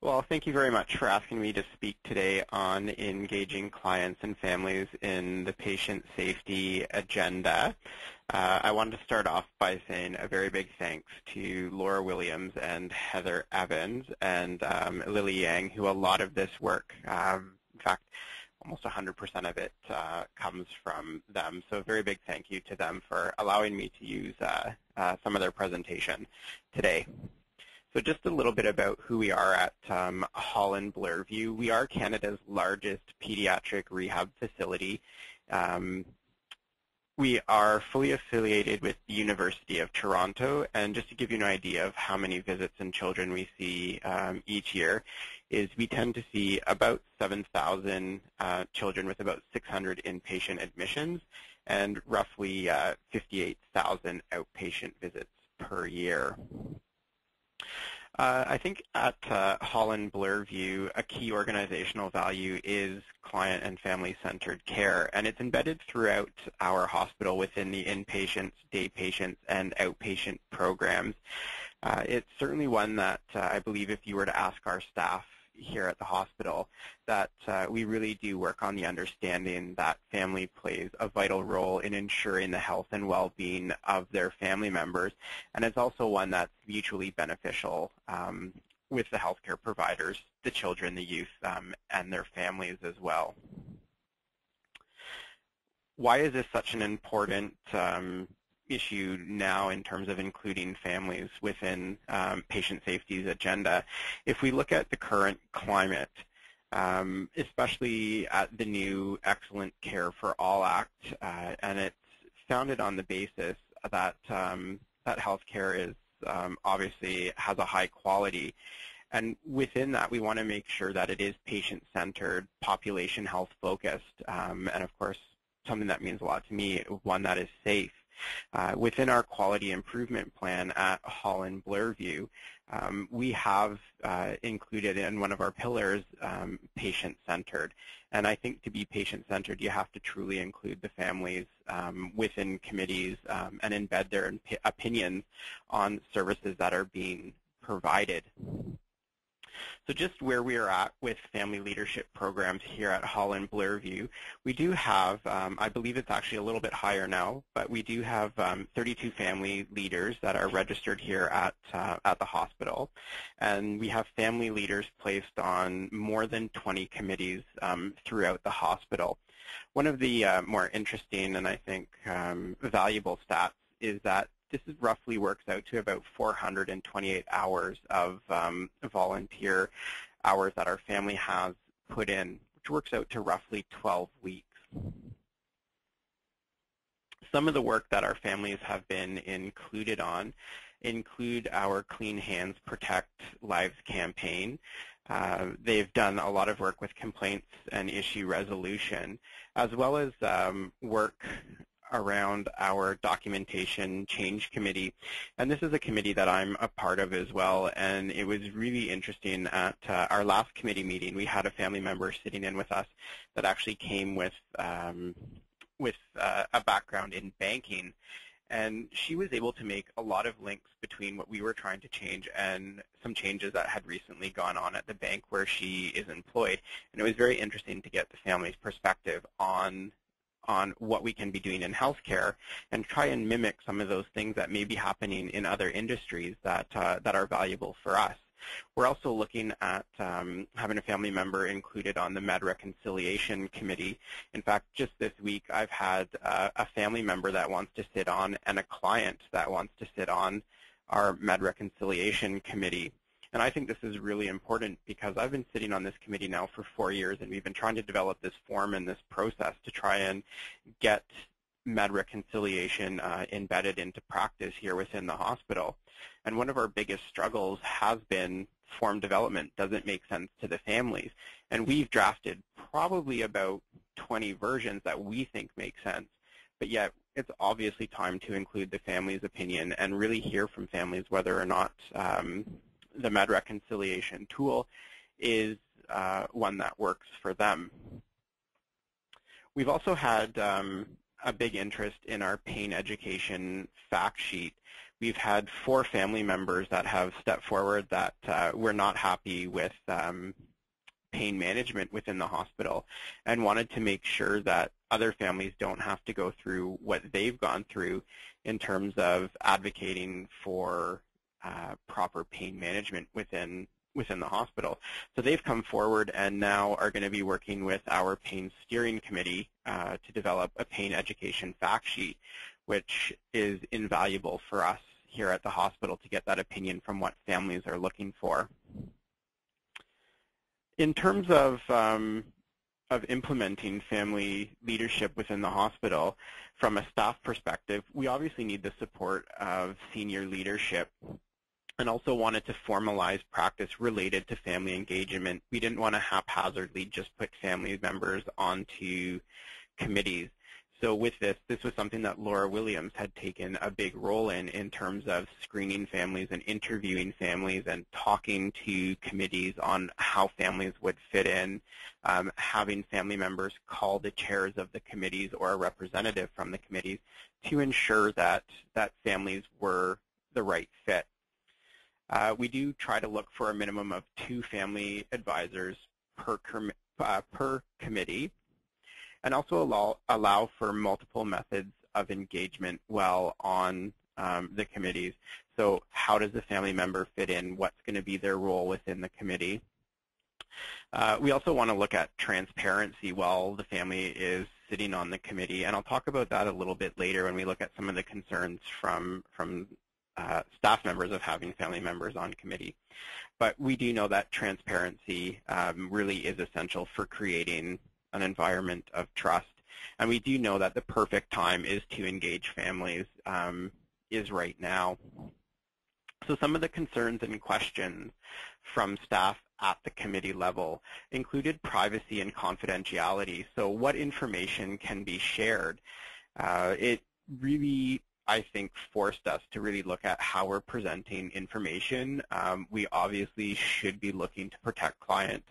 Well, thank you very much for asking me to speak today on engaging clients and families in the patient safety agenda. Uh, I wanted to start off by saying a very big thanks to Laura Williams and Heather Evans and um, Lily Yang, who a lot of this work, um, in fact, almost 100% of it uh, comes from them. So a very big thank you to them for allowing me to use uh, uh some of their presentation today. So just a little bit about who we are at um, Holland Bloorview. We are Canada's largest pediatric rehab facility. Um, we are fully affiliated with the University of Toronto, and just to give you an idea of how many visits and children we see um, each year, is we tend to see about 7,000 uh, children with about 600 inpatient admissions and roughly uh, 58,000 outpatient visits per year. Uh, I think at uh, Holland Bloorview, a key organizational value is client and family-centered care, and it's embedded throughout our hospital within the inpatients, day patients, and outpatient programs. Uh, it's certainly one that uh, I believe if you were to ask our staff here at the hospital that uh, we really do work on the understanding that family plays a vital role in ensuring the health and well-being of their family members. And it's also one that's mutually beneficial um, with the healthcare providers, the children, the youth, um, and their families as well. Why is this such an important um, issue now in terms of including families within um, patient safety's agenda. If we look at the current climate, um, especially at the new Excellent Care for All Act, uh, and it's founded on the basis that um, that healthcare is um, obviously has a high quality. And within that, we want to make sure that it is patient-centered, population health focused, um, and of course, something that means a lot to me, one that is safe. Uh, within our quality improvement plan at Holland Bloorview, um, we have uh, included in one of our pillars um, patient-centered. And I think to be patient-centered, you have to truly include the families um, within committees um, and embed their opinions on services that are being provided. So just where we are at with family leadership programs here at Holland Bloorview, we do have, um, I believe it's actually a little bit higher now, but we do have um, 32 family leaders that are registered here at, uh, at the hospital. And we have family leaders placed on more than 20 committees um, throughout the hospital. One of the uh, more interesting and I think um, valuable stats is that this is roughly works out to about 428 hours of um, volunteer hours that our family has put in, which works out to roughly 12 weeks. Some of the work that our families have been included on include our Clean Hands Protect Lives campaign. Uh, they've done a lot of work with complaints and issue resolution, as well as um, work around our documentation change committee. And this is a committee that I'm a part of as well. And it was really interesting at uh, our last committee meeting. We had a family member sitting in with us that actually came with, um, with uh, a background in banking. And she was able to make a lot of links between what we were trying to change and some changes that had recently gone on at the bank where she is employed. And it was very interesting to get the family's perspective on on what we can be doing in healthcare and try and mimic some of those things that may be happening in other industries that, uh, that are valuable for us. We're also looking at um, having a family member included on the Med Reconciliation Committee. In fact, just this week I've had uh, a family member that wants to sit on and a client that wants to sit on our Med Reconciliation Committee. And I think this is really important because I've been sitting on this committee now for four years, and we've been trying to develop this form and this process to try and get med reconciliation uh, embedded into practice here within the hospital. And one of our biggest struggles has been form development. Does it make sense to the families? And we've drafted probably about 20 versions that we think make sense, but yet it's obviously time to include the family's opinion and really hear from families whether or not um, the med reconciliation tool is uh, one that works for them. We've also had um, a big interest in our pain education fact sheet, we've had four family members that have stepped forward that uh, we're not happy with um, pain management within the hospital and wanted to make sure that other families don't have to go through what they've gone through in terms of advocating for uh, proper pain management within within the hospital. So they've come forward and now are going to be working with our pain steering committee uh, to develop a pain education fact sheet, which is invaluable for us here at the hospital to get that opinion from what families are looking for. In terms of um, of implementing family leadership within the hospital, from a staff perspective, we obviously need the support of senior leadership and also wanted to formalize practice related to family engagement. We didn't want to haphazardly just put family members onto committees. So with this, this was something that Laura Williams had taken a big role in, in terms of screening families and interviewing families and talking to committees on how families would fit in, um, having family members call the chairs of the committees or a representative from the committees to ensure that, that families were the right fit. Uh, we do try to look for a minimum of two family advisors per, com uh, per committee and also allow, allow for multiple methods of engagement while on um, the committees. So how does the family member fit in? What's going to be their role within the committee? Uh, we also want to look at transparency while the family is sitting on the committee, and I'll talk about that a little bit later when we look at some of the concerns from, from uh, staff members of having family members on committee. But we do know that transparency um, really is essential for creating an environment of trust. And we do know that the perfect time is to engage families um, is right now. So some of the concerns and questions from staff at the committee level included privacy and confidentiality. So what information can be shared? Uh, it really I think, forced us to really look at how we're presenting information. Um, we obviously should be looking to protect client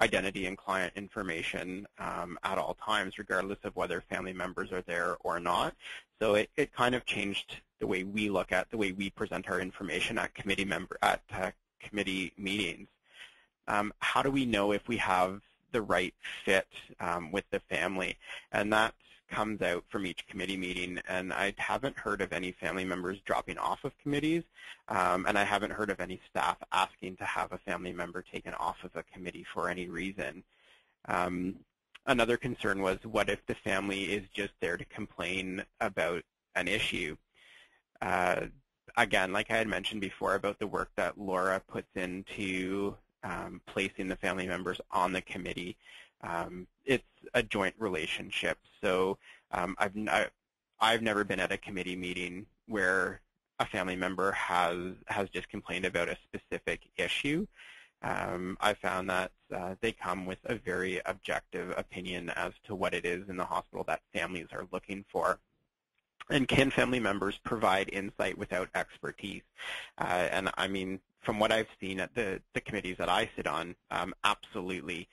identity and client information um, at all times, regardless of whether family members are there or not. So it, it kind of changed the way we look at the way we present our information at committee member at uh, committee meetings. Um, how do we know if we have the right fit um, with the family? And that comes out from each committee meeting, and I haven't heard of any family members dropping off of committees, um, and I haven't heard of any staff asking to have a family member taken off of a committee for any reason. Um, another concern was what if the family is just there to complain about an issue? Uh, again, like I had mentioned before about the work that Laura puts into um, placing the family members on the committee, um, it's a joint relationship. So um, I've, I've never been at a committee meeting where a family member has, has just complained about a specific issue. Um, I found that uh, they come with a very objective opinion as to what it is in the hospital that families are looking for. And can family members provide insight without expertise? Uh, and I mean, from what I've seen at the, the committees that I sit on, um, absolutely.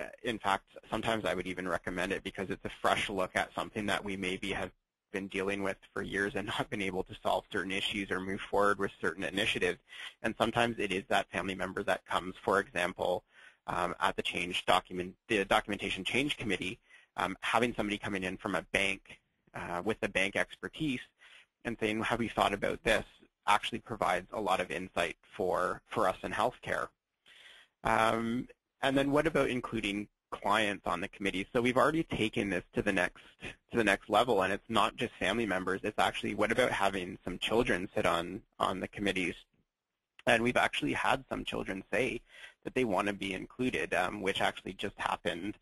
Uh, in fact, sometimes I would even recommend it because it's a fresh look at something that we maybe have been dealing with for years and not been able to solve certain issues or move forward with certain initiatives. And sometimes it is that family member that comes, for example, um, at the change document, the documentation change committee, um, having somebody coming in from a bank uh, with the bank expertise and saying, have we thought about this, actually provides a lot of insight for, for us in healthcare. Um, and then what about including clients on the committee? So we've already taken this to the next to the next level, and it's not just family members. It's actually what about having some children sit on on the committees? And we've actually had some children say that they want to be included, um, which actually just happened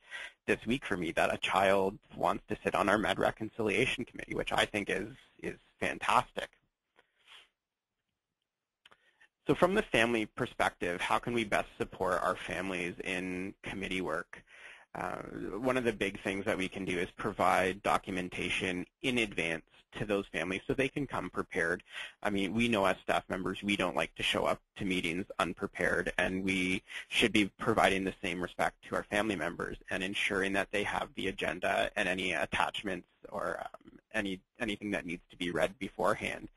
this week for me. That a child wants to sit on our Med Reconciliation Committee, which I think is is fantastic. So from the family perspective, how can we best support our families in committee work? Uh, one of the big things that we can do is provide documentation in advance to those families so they can come prepared. I mean, we know as staff members we don't like to show up to meetings unprepared, and we should be providing the same respect to our family members and ensuring that they have the agenda and any attachments or um, any anything that needs to be read beforehand.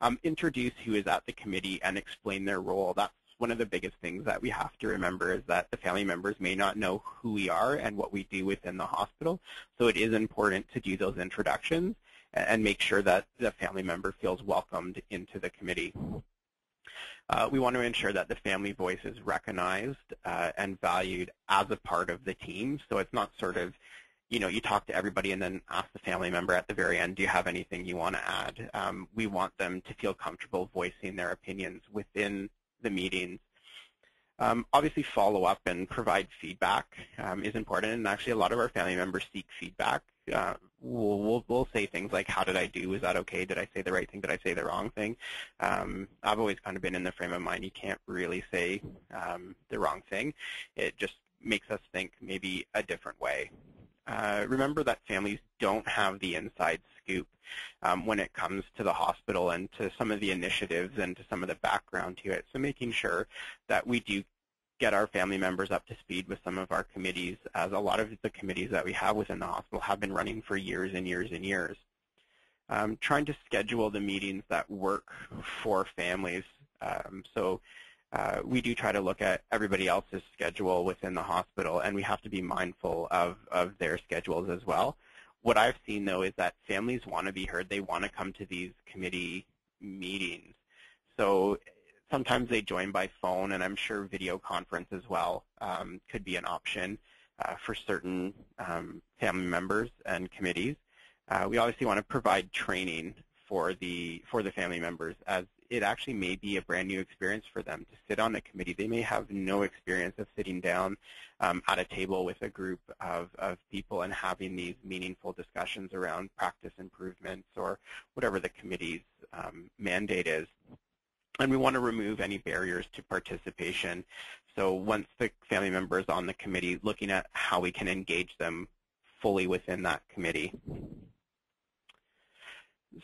Um, introduce who is at the committee and explain their role. That's one of the biggest things that we have to remember is that the family members may not know who we are and what we do within the hospital. So it is important to do those introductions and make sure that the family member feels welcomed into the committee. Uh, we want to ensure that the family voice is recognized uh, and valued as a part of the team. So it's not sort of, you know, you talk to everybody and then ask the family member at the very end, do you have anything you want to add? Um, we want them to feel comfortable voicing their opinions within the meetings. Um, obviously, follow up and provide feedback um, is important, and actually a lot of our family members seek feedback. Uh, we'll, we'll, we'll, say things like, how did I do? Is that okay? Did I say the right thing? Did I say the wrong thing? Um, I've always kind of been in the frame of mind you can't really say um, the wrong thing. It just makes us think maybe a different way. Uh, remember that families don't have the inside scoop um, when it comes to the hospital and to some of the initiatives and to some of the background to it. So making sure that we do get our family members up to speed with some of our committees, as a lot of the committees that we have within the hospital have been running for years and years and years. Um, trying to schedule the meetings that work for families. Um, so uh, we do try to look at everybody else's schedule within the hospital, and we have to be mindful of, of their schedules as well. What I've seen, though, is that families want to be heard. They want to come to these committee meetings. So sometimes they join by phone, and I'm sure video conference as well um, could be an option uh, for certain um, family members and committees. Uh, we obviously want to provide training for the for the family members as it actually may be a brand new experience for them to sit on a committee. They may have no experience of sitting down um, at a table with a group of, of people and having these meaningful discussions around practice improvements or whatever the committee's um, mandate is. And we want to remove any barriers to participation. So once the family member is on the committee, looking at how we can engage them fully within that committee.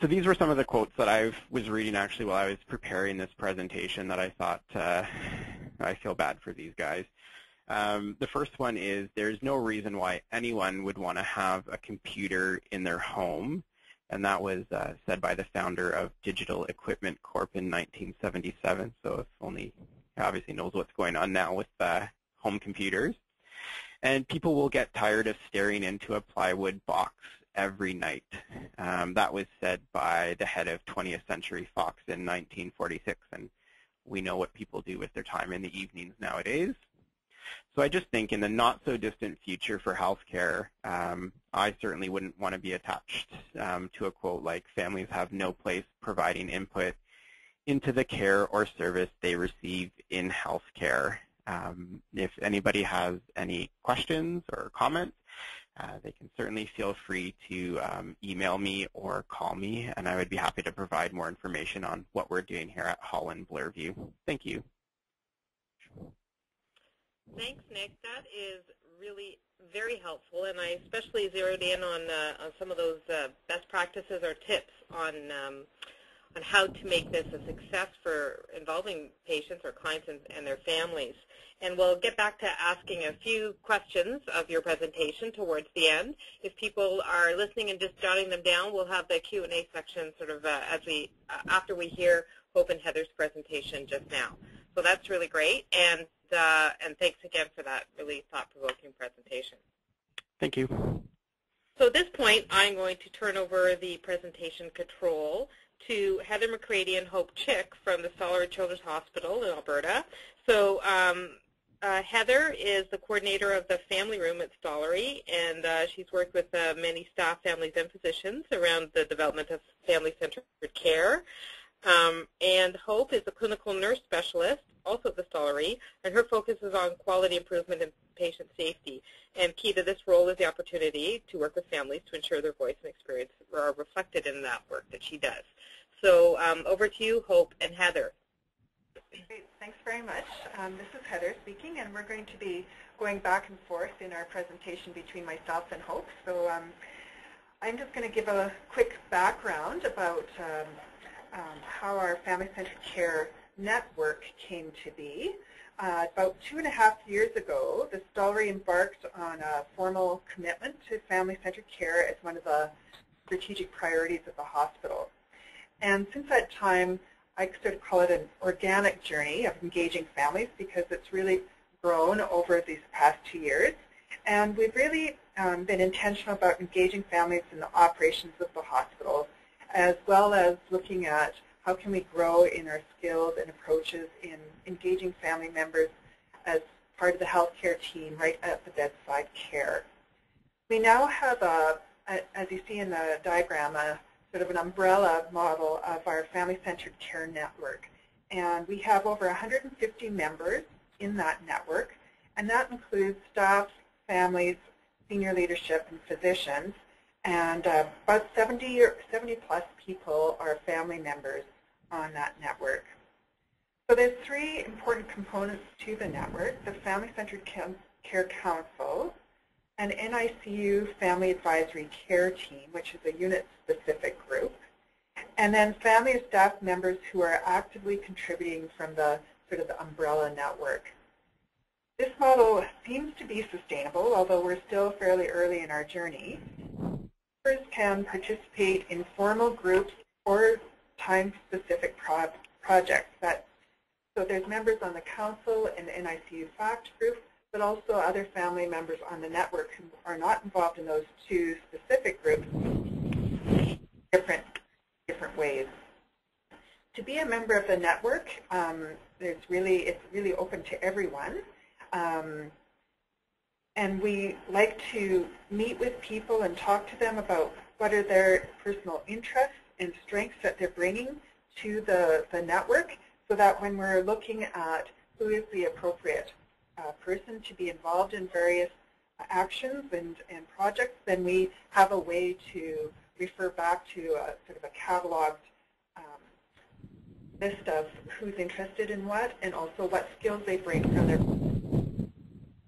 So these were some of the quotes that I was reading actually while I was preparing this presentation that I thought uh, I feel bad for these guys. Um, the first one is there's no reason why anyone would want to have a computer in their home and that was uh, said by the founder of Digital Equipment Corp in 1977. So if only obviously knows what's going on now with uh, home computers. And people will get tired of staring into a plywood box every night. Um, that was said by the head of 20th Century Fox in 1946, and we know what people do with their time in the evenings nowadays. So I just think in the not-so-distant future for healthcare, um, I certainly wouldn't want to be attached um, to a quote like, families have no place providing input into the care or service they receive in healthcare. Um, if anybody has any questions or comments, uh, they can certainly feel free to um, email me or call me, and I would be happy to provide more information on what we're doing here at Holland Bloorview. Thank you. Thanks, Nick. That is really very helpful, and I especially zeroed in on, uh, on some of those uh, best practices or tips on um, on how to make this a success for involving patients or clients and, and, their families. And we'll get back to asking a few questions of your presentation towards the end. If people are listening and just jotting them down, we'll have the Q&A section sort of uh, as we uh, after we hear Hope and Heather's presentation just now. So that's really great. And uh, and thanks again for that really thought-provoking presentation. Thank you. So at this point, I'm going to turn over the presentation control to Heather McCready and Hope Chick from the Stollery Children's Hospital in Alberta. So um, uh, Heather is the coordinator of the family room at Stollery, and uh, she's worked with uh, many staff, families, and physicians around the development of family-centered care. Um, and Hope is a clinical nurse specialist, also at the Stollery, and her focus is on quality improvement and patient safety. And key to this role is the opportunity to work with families to ensure their voice and experience are reflected in that work that she does. So um, over to you, Hope and Heather. Great. Thanks very much. Um, this is Heather speaking, and we're going to be going back and forth in our presentation between myself and Hope. So um, I'm just going to give a quick background about um, how our family-centered care network came to be. Uh, about two and a half years ago, the Stollery embarked on a formal commitment to family-centered care as one of the strategic priorities of the hospital. And since that time, I sort of call it an organic journey of engaging families because it's really grown over these past two years. And we've really um, been intentional about engaging families in the operations of the hospital, as well as looking at how can we grow in our skills and approaches in engaging family members as part of the healthcare team right at the bedside care. We now have, a, a as you see in the diagram, a sort of an umbrella model of our family-centered care network. And we have over 150 members in that network, and that includes staff, families, senior leadership, and physicians. And uh, about 70 or 70 plus people are family members on that network. So there's three important components to the network, the Family-Centered Care Council, an NICU Family Advisory Care Team, which is a unit-specific group, and then family and staff members who are actively contributing from the sort of the umbrella network. This model seems to be sustainable, although we're still fairly early in our journey. Members can participate in formal groups or time-specific pro projects. That, so there's members on the council and the NICU FACT group, but also other family members on the network who are not involved in those two specific groups different, different ways. To be a member of the network, um, really, it's really open to everyone. Um, and we like to meet with people and talk to them about what are their personal interests and strengths that they're bringing to the, the network so that when we're looking at who is the appropriate uh, person to be involved in various actions and, and projects, then we have a way to refer back to a sort of a cataloged um, list of who's interested in what and also what skills they bring from their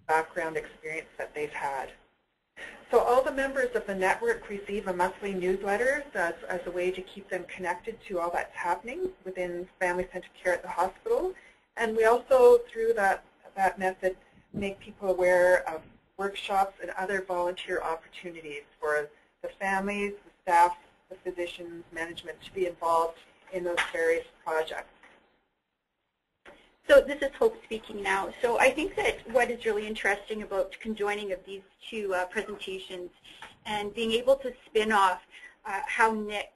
background experience that they've had. So all the members of the network receive a monthly newsletter as, as a way to keep them connected to all that's happening within family-centered care at the hospital. And we also, through that, that method, make people aware of workshops and other volunteer opportunities for the families, the staff, the physicians, management to be involved in those various projects. So this is Hope speaking now. So I think that what is really interesting about conjoining of these two uh, presentations and being able to spin off uh, how Nick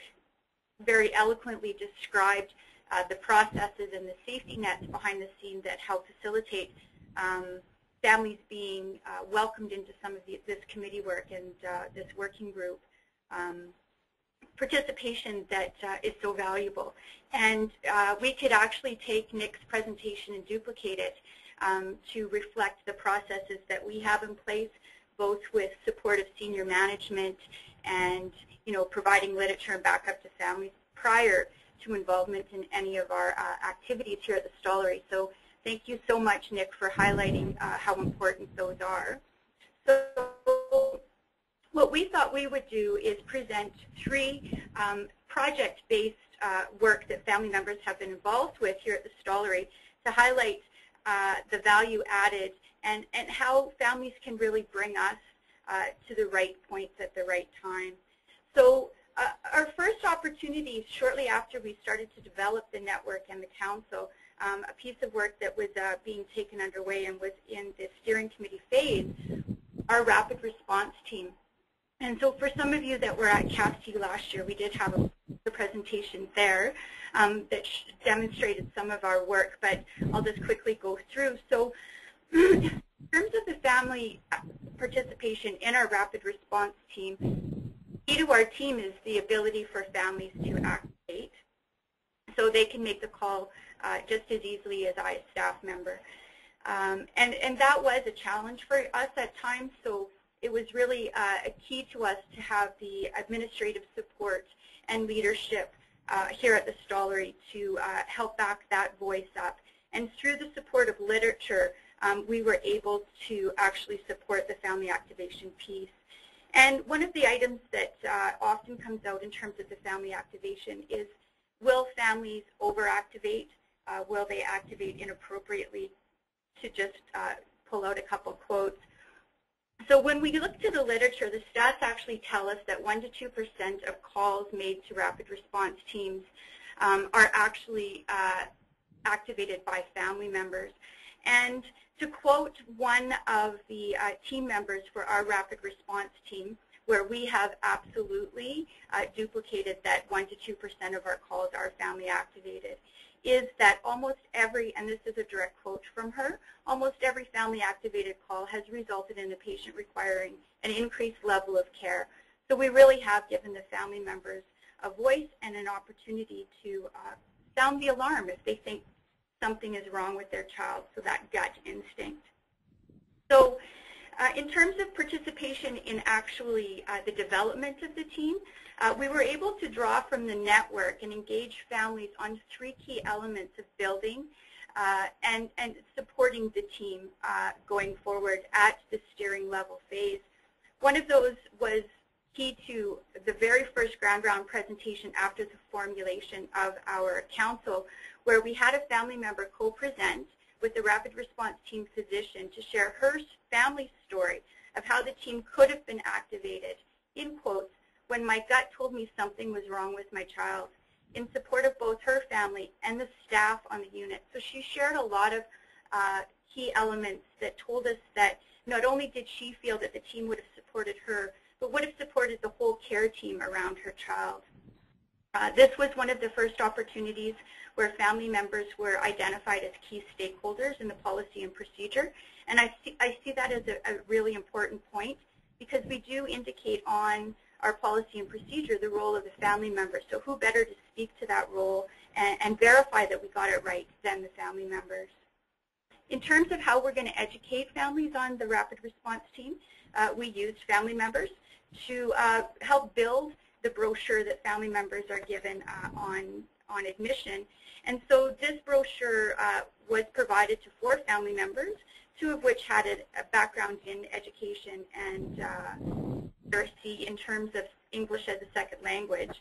very eloquently described uh, the processes and the safety nets behind the scenes that help facilitate um, families being uh, welcomed into some of the, this committee work and uh, this working group. Um, participation that uh, is so valuable. And uh, we could actually take Nick's presentation and duplicate it um, to reflect the processes that we have in place, both with support of senior management and you know, providing literature and backup to families prior to involvement in any of our uh, activities here at the Stollery. So thank you so much, Nick, for highlighting uh, how important those are. So what we thought we would do is present three um, project-based uh, work that family members have been involved with here at the Stollery to highlight uh, the value added and, and how families can really bring us uh, to the right points at the right time. So uh, our first opportunity shortly after we started to develop the network and the council, um, a piece of work that was uh, being taken underway and was in the steering committee phase, our rapid response team. And so for some of you that were at CAFC last year, we did have a, presentation there um, that demonstrated some of our work, but I'll just quickly go through. So in terms of the family participation in our rapid response team, key to our team is the ability for families to activate. So they can make the call uh, just as easily as I, a staff member. Um, and, and that was a challenge for us at times. So it was really uh, a key to us to have the administrative support and leadership uh, here at the Stollery to uh, help back that voice up. And through the support of literature, um, we were able to actually support the family activation piece. And one of the items that uh, often comes out in terms of the family activation is, will families overactivate? Uh, will they activate inappropriately? To just uh, pull out a couple quotes, so when we look to the literature, the stats actually tell us that 1% to 2% of calls made to rapid response teams um, are actually uh, activated by family members. And to quote one of the uh, team members for our rapid response team, where we have absolutely uh, duplicated that 1% to 2% of our calls are family activated, is that almost every, and this is a direct quote from her, almost every family activated call has resulted in the patient requiring an increased level of care. So we really have given the family members a voice and an opportunity to uh, sound the alarm if they think something is wrong with their child, so that gut instinct. So uh, in terms of participation in actually uh, the development of the team, uh, we were able to draw from the network and engage families on three key elements of building uh, and, and supporting the team uh, going forward at the steering level phase. One of those was key to the very first grand round presentation after the formulation of our council, where we had a family member co-present with the rapid response team physician to share her family story of how the team could have been activated, in quotes, when my gut told me something was wrong with my child, in support of both her family and the staff on the unit. So she shared a lot of uh, key elements that told us that not only did she feel that the team would have supported her, but would have supported the whole care team around her child. Uh, this was one of the first opportunities where family members were identified as key stakeholders in the policy and procedure. And I see, I see that as a, a really important point because we do indicate on our policy and procedure the role of the family member. So who better to speak to that role and, and verify that we got it right than the family members. In terms of how we're going to educate families on the rapid response team, uh, we used family members to uh, help build the brochure that family members are given uh, on, on admission. And so this brochure uh, was provided to four family members, two of which had a, a background in education and uh, literacy in terms of English as a second language.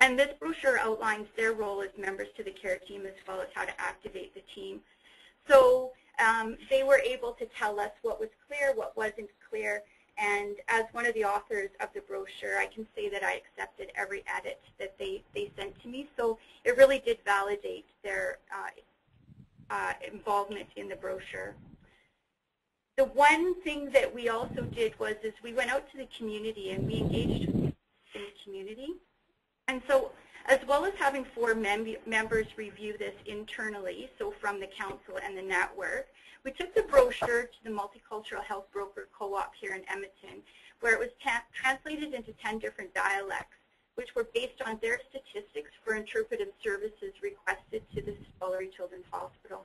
And this brochure outlines their role as members to the care team as well as how to activate the team. So um, they were able to tell us what was clear, what wasn't clear, and as one of the authors of the brochure, I can say that I accepted every edit that they, they sent to me. So it really did validate their uh, uh, involvement in the brochure. The one thing that we also did was is we went out to the community and we engaged in the community. And so as well as having four mem members review this internally, so from the council and the network, we took the brochure to the Multicultural Health Broker Co-op here in Edmonton, where it was translated into 10 different dialects, which were based on their statistics for interpretive services requested to the Stollery Children's Hospital.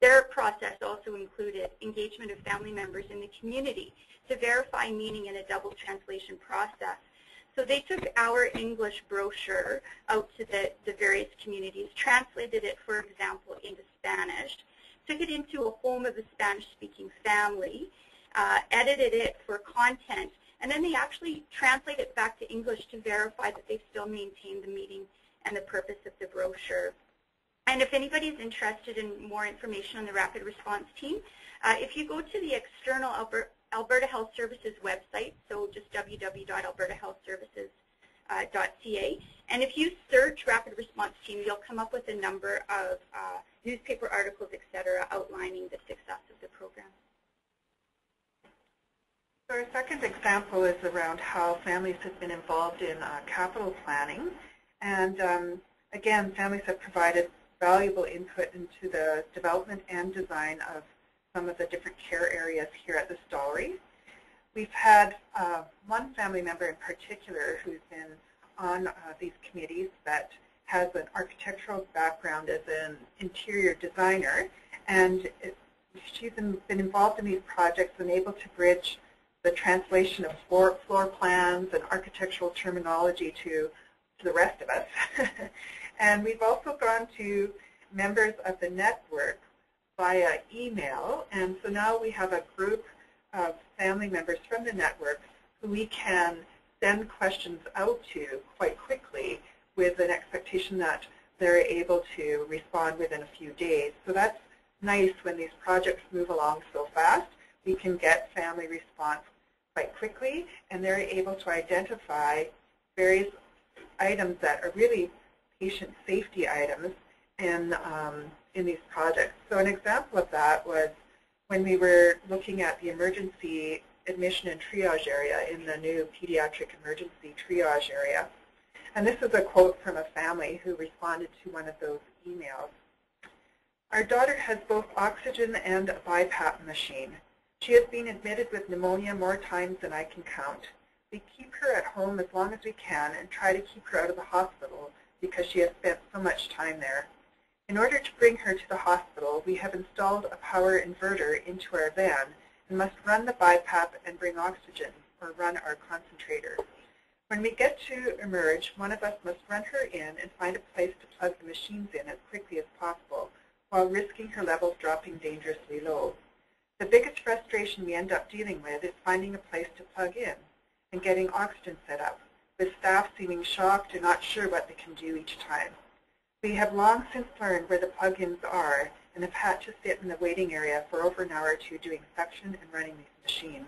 Their process also included engagement of family members in the community to verify meaning in a double translation process. So they took our English brochure out to the, the various communities, translated it, for example, into Spanish, took it into a home of a Spanish-speaking family, uh, edited it for content, and then they actually translate it back to English to verify that they still maintain the meaning and the purpose of the brochure. And if anybody's interested in more information on the Rapid Response Team, uh, if you go to the external Alberta, Health Services website, so just www.albertahealthservices.ca, and if you search Rapid Response Team, you'll come up with a number of uh, newspaper articles, et cetera, outlining the success of the program. So our second example is around how families have been involved in uh, capital planning. And um, again, families have provided valuable input into the development and design of some of the different care areas here at the Stollery. We've had uh, one family member in particular who's been on uh, these committees that has an architectural background as an interior designer, and it, she's been, been involved in these projects and able to bridge the translation of floor, floor plans and architectural terminology to, to the rest of us. and we've also gone to members of the network via email, and so now we have a group of family members from the network who we can send questions out to quite quickly with an expectation that they're able to respond within a few days. So that's nice when these projects move along so fast. we can get family response quite quickly, and they're able to identify various items that are really patient safety items in, um, in these projects. So an example of that was when we were looking at the emergency admission and triage area in the new pediatric emergency triage area. And this is a quote from a family who responded to one of those emails. Our daughter has both oxygen and a BiPAP machine. She has been admitted with pneumonia more times than I can count. We keep her at home as long as we can and try to keep her out of the hospital because she has spent so much time there. In order to bring her to the hospital, we have installed a power inverter into our van and must run the BiPAP and bring oxygen, or run our concentrator. When we get to emerge, one of us must run her in and find a place to plug the machines in as quickly as possible, while risking her levels dropping dangerously low. The biggest frustration we end up dealing with is finding a place to plug in and getting oxygen set up, with staff seeming shocked and not sure what they can do each time. We have long since learned where the plug-ins are and have had to sit in the waiting area for over an hour or two doing suction and running these machines.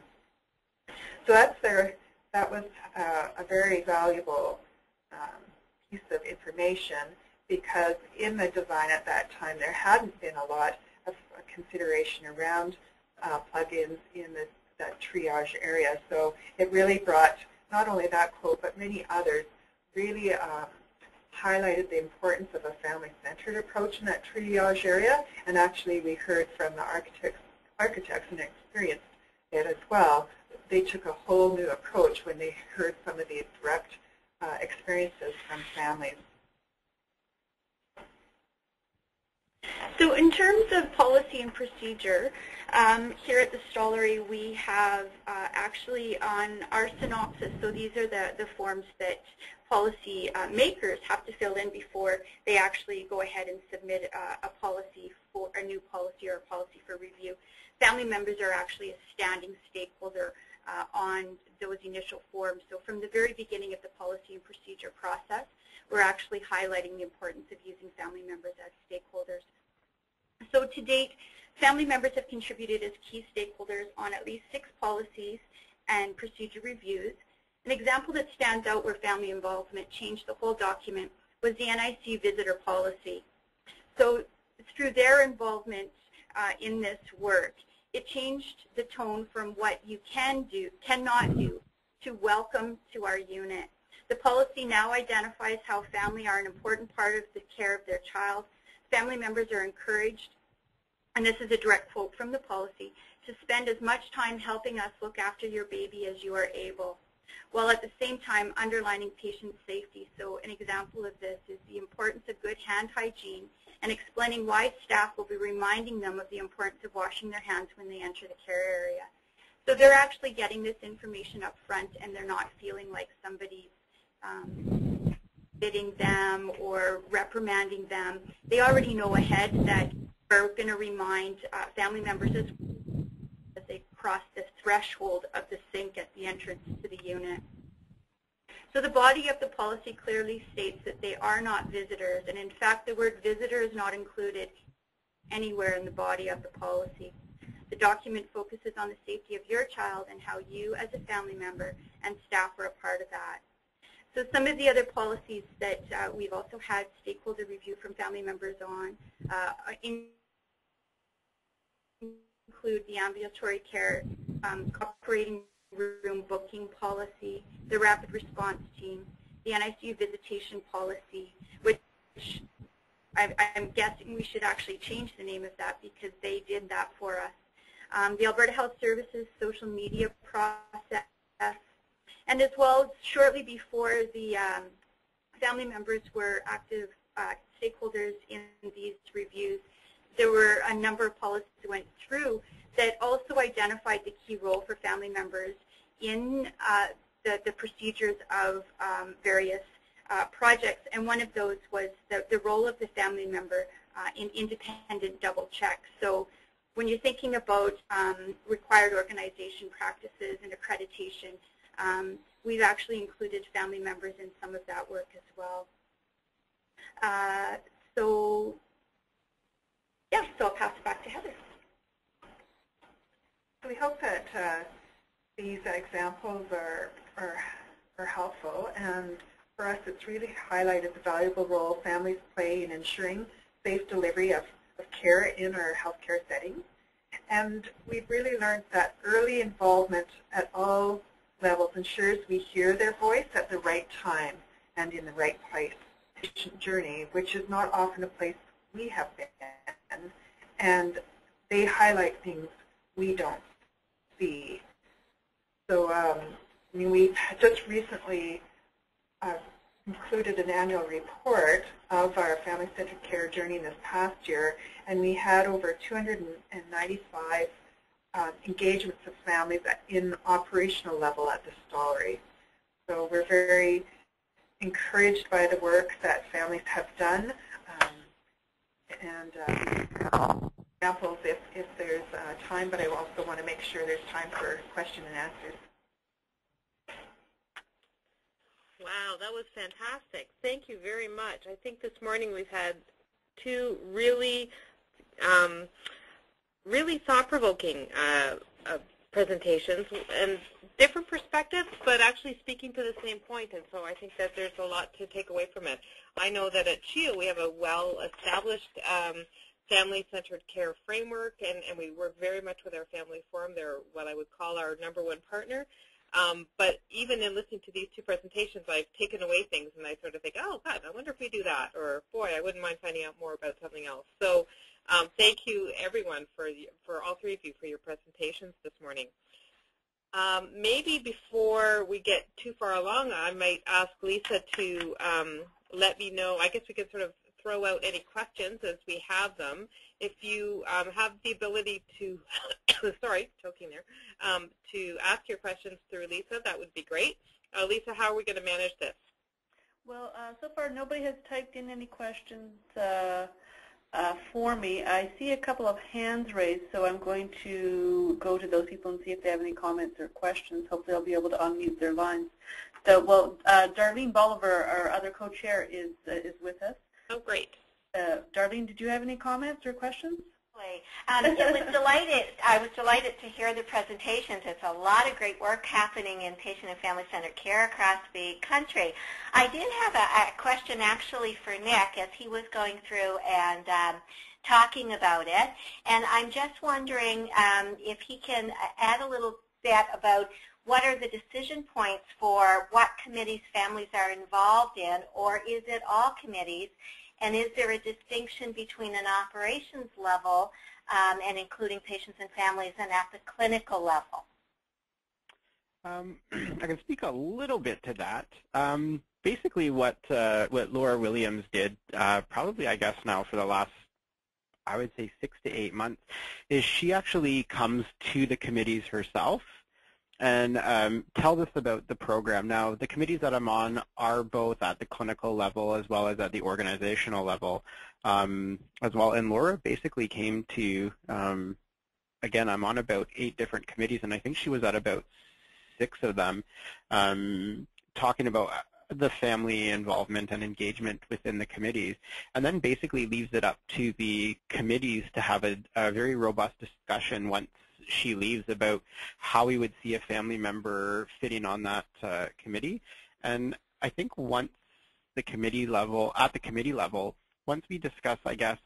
So that's their, that was uh, a very valuable um, piece of information because in the design at that time there hadn't been a lot of consideration around uh, plug-ins in the, that triage area. So it really brought not only that quote, but many others really um, highlighted the importance of a family-centered approach in that triage area. And actually we heard from the architects, architects and experienced it as well. They took a whole new approach when they heard some of these direct uh, experiences from families. So in terms of policy and procedure, um, here at the Stollery we have uh, actually on our synopsis, so these are the, the forms that policy uh, makers have to fill in before they actually go ahead and submit uh, a policy for a new policy or a policy for review. Family members are actually a standing stakeholder uh, on those initial forms. So from the very beginning of the policy and procedure process, we're actually highlighting the importance of using family members as stakeholders. So to date, family members have contributed as key stakeholders on at least six policies and procedure reviews. An example that stands out where family involvement changed the whole document was the NIC visitor policy. So through their involvement uh, in this work, it changed the tone from what you can do, cannot do, to welcome to our unit. The policy now identifies how family are an important part of the care of their child Family members are encouraged, and this is a direct quote from the policy, to spend as much time helping us look after your baby as you are able, while at the same time underlining patient safety. So an example of this is the importance of good hand hygiene and explaining why staff will be reminding them of the importance of washing their hands when they enter the care area. So they're actually getting this information up front and they're not feeling like somebody's um, bidding them or reprimanding them, they already know ahead that we're going to remind uh, family members as, as they cross the threshold of the sink at the entrance to the unit. So the body of the policy clearly states that they are not visitors, and in fact the word visitor is not included anywhere in the body of the policy. The document focuses on the safety of your child and how you as a family member and staff are a part of that. So some of the other policies that uh, we've also had stakeholder review from family members on uh, include the ambulatory care um, operating room booking policy, the rapid response team, the NICU visitation policy, which I, am guessing we should actually change the name of that because they did that for us. Um, the Alberta Health Services social media process, and as well, shortly before the um, family members were active uh, stakeholders in these reviews, there were a number of policies that went through that also identified the key role for family members in uh, the, the, procedures of um, various uh, projects. And one of those was the, the role of the family member uh, in independent double checks. So when you're thinking about um, required organization practices and accreditation, um, we've actually included family members in some of that work as well. Uh, so, yeah, so I'll pass it back to Heather. So we hope that uh, these examples are, are, are helpful. And for us, it's really highlighted the valuable role families play in ensuring safe delivery of, of care in our healthcare setting. And we've really learned that early involvement at all levels ensures we hear their voice at the right time and in the right place. Journey, which is not often a place we have been, and they highlight things we don't see. So, um, I mean, we just recently uh, included an annual report of our family-centered care journey this past year, and we had over 295 uh, engagements of families in operational level at the Stollery. So we're very encouraged by the work that families have done. Um, and uh, examples if, if there's uh, time, but I also want to make sure there's time for question and answers. Wow, that was fantastic. Thank you very much. I think this morning we've had two really, um, really thought-provoking uh, uh, presentations and different perspectives, but actually speaking to the same point. And so I think that there's a lot to take away from it. I know that at CHEO we have a well-established um, family-centered care framework, and, and we work very much with our family forum. They're what I would call our number one partner. Um, but even in listening to these two presentations, I've taken away things, and I sort of think, oh, God, I wonder if we do that, or boy, I wouldn't mind finding out more about something else. So um, thank you, everyone, for, for all three of you for your presentations this morning. Um, maybe before we get too far along, I might ask Lisa to um, let me know. I guess we could sort of throw out any questions as we have them. If you um, have the ability to, sorry, choking there, um, to ask your questions through Lisa, that would be great. Uh, Lisa, how are we going to manage this? Well, uh, so far nobody has typed in any questions uh, uh, for me. I see a couple of hands raised, so I'm going to go to those people and see if they have any comments or questions. Hopefully I'll be able to unmute their lines. So, well, uh, Darlene Bolivar, our other co-chair, is, uh, is with us. Oh, great. Uh, Darlene, did you have any comments or questions? Um, it was delighted. I was delighted to hear the presentations. It's a lot of great work happening in patient and family-centered care across the country. I did have a, a, question actually for Nick as he was going through and um, talking about it, and I'm just wondering um, if he can add a little bit about what are the decision points for what committees families are involved in, or is it all committees? And is there a distinction between an operations level um, and including patients and families and at the clinical level? Um, I can speak a little bit to that. Um, basically, what uh, what Laura Williams did, uh, probably I guess now for the last, I would say six to eight months, is she actually comes to the committees herself and um, tell us about the program. Now, the committees that I'm on are both at the clinical level as well as at the organizational level um, as well. And Laura basically came to, um, again, I'm on about eight different committees, and I think she was at about six of them, um, talking about the family involvement and engagement within the committees, and then basically leaves it up to the committees to have a, a very robust discussion once she leaves about how we would see a family member fitting on that uh, committee. And I think once the committee level, at the committee level, once we discuss, I guess,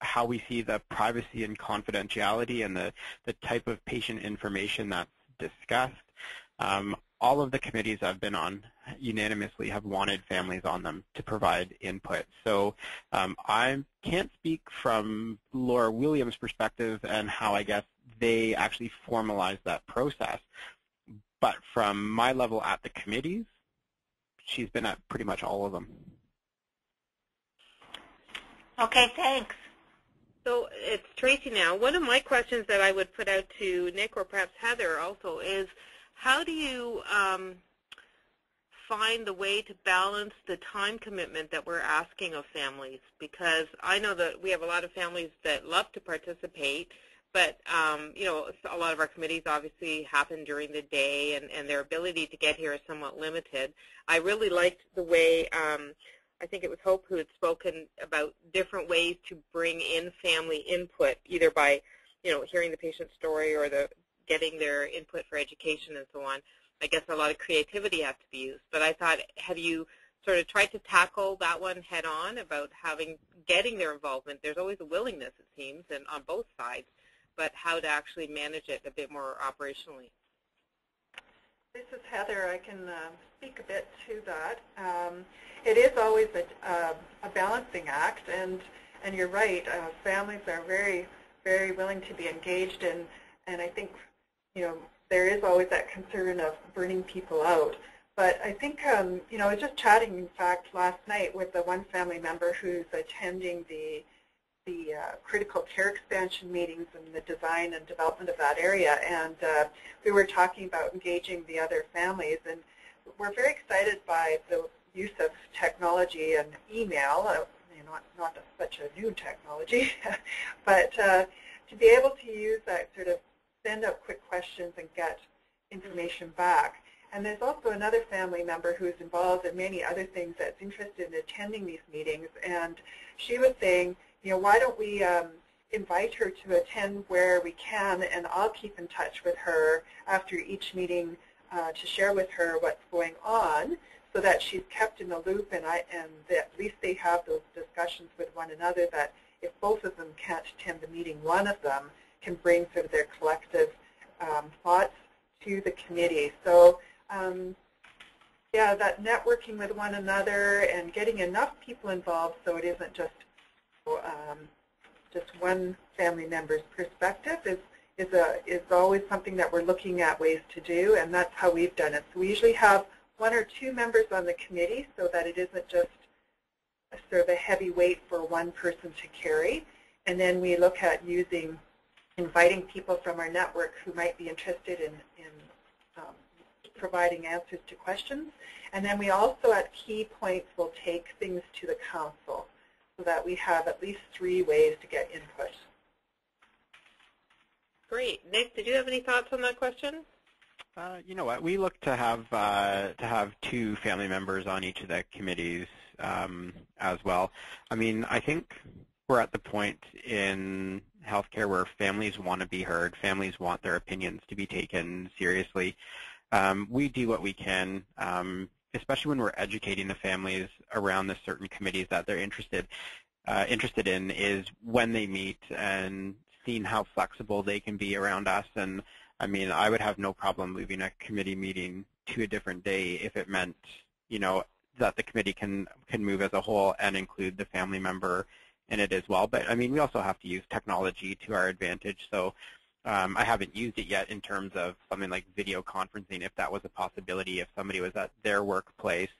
how we see the privacy and confidentiality and the, the type of patient information that's discussed, um, all of the committees I've been on unanimously have wanted families on them to provide input. So um, I can't speak from Laura Williams' perspective and how I guess they actually formalize that process. But from my level at the committees, she's been at pretty much all of them. Okay, thanks. So it's Tracy now. One of my questions that I would put out to Nick or perhaps Heather also is, how do you um, find the way to balance the time commitment that we're asking of families? Because I know that we have a lot of families that love to participate, but um, you know, a lot of our committees obviously happen during the day, and, and their ability to get here is somewhat limited. I really liked the way um, I think it was Hope who had spoken about different ways to bring in family input, either by you know hearing the patient story or the getting their input for education and so on, I guess a lot of creativity has to be used. But I thought, have you sort of tried to tackle that one head on about having getting their involvement? There's always a willingness, it seems, and on both sides, but how to actually manage it a bit more operationally. This is Heather. I can uh, speak a bit to that. Um, it is always a, uh, a, balancing act, and and you're right. Uh, families are very very willing to be engaged, and and I think you know there is always that concern of burning people out. But I think um, you know I was just chatting, in fact, last night with the one family member who's attending the the uh, critical care expansion meetings and the design and development of that area. And uh, we were talking about engaging the other families. And we're very excited by the use of technology and email, uh, not, not such a new technology, but uh, to be able to use that sort of send out quick questions and get information back. And there's also another family member who's involved in many other things that's interested in attending these meetings. And she was saying, you know, why don't we um, invite her to attend where we can, and I'll keep in touch with her after each meeting uh, to share with her what's going on so that she's kept in the loop and, I, and at least they have those discussions with one another that if both of them can't attend the meeting, one of them can bring sort of their collective um, thoughts to the committee. So um, yeah, that networking with one another and getting enough people involved so it isn't just um, just one family member's perspective is is a is always something that we're looking at ways to do, and that's how we've done it. So we usually have one or two members on the committee so that it isn't just sort of a heavy weight for one person to carry. And then we look at using, inviting people from our network who might be interested in, in um, providing answers to questions. And then we also at key points will take things to the council so that we have at least three ways to get input. Great. Nick, did you have any thoughts on that question? Uh, you know what? We look to have uh, to have two family members on each of the committees um, as well. I mean, I think we're at the point in healthcare where families want to be heard. Families want their opinions to be taken seriously. Um, we do what we can um, especially when we're educating the families around the certain committees that they're interested uh, interested in, is when they meet and seeing how flexible they can be around us. And I mean, I would have no problem moving a committee meeting to a different day if it meant, you know, that the committee can can move as a whole and include the family member in it as well. But I mean, we also have to use technology to our advantage. So um, I haven't used it yet in terms of something like video conferencing, if that was a possibility, if somebody was at their workplace,